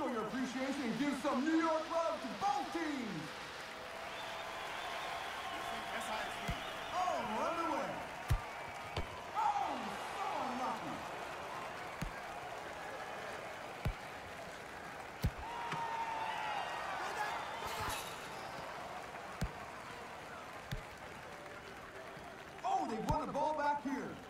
Show your appreciation and give some New York love to both teams. Oh, underway. Oh, so unlucky. Oh, they want the ball back here.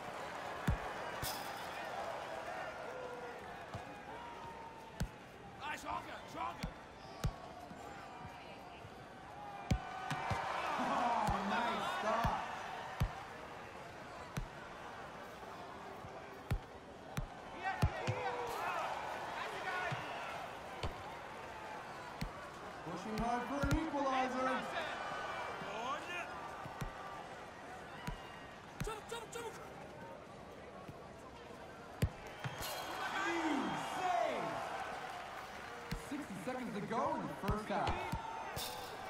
go in the first half.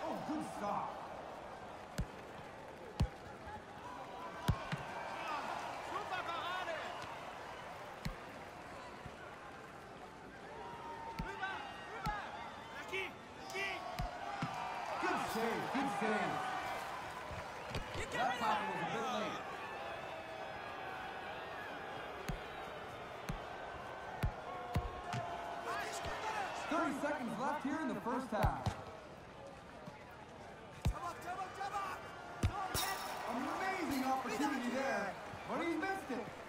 Oh, good stop. Good save, good save. That tackle was a bit late. 30 seconds left here in the first half. Amazing opportunity there, but he missed it.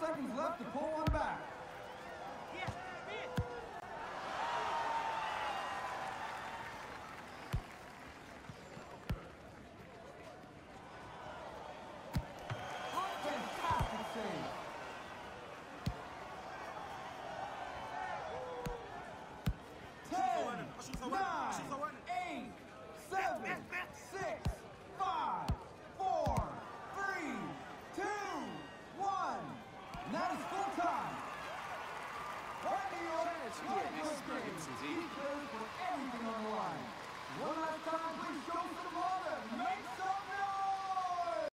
seconds left to pull one back. Nine, This is Ferguson's He's for everything on the line. One last time, please show some honor. Make